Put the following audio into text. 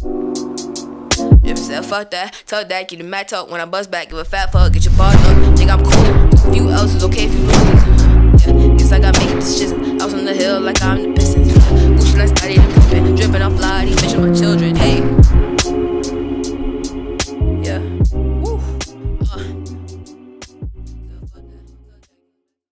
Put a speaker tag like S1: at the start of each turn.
S1: If said fuck that, tell that, get the mat talk when I buzz back, give a fat fuck, get your bars up. Think I'm cool, a few else is okay if you lose. Yeah, guess I got make decisions. I was on the hill like I'm the the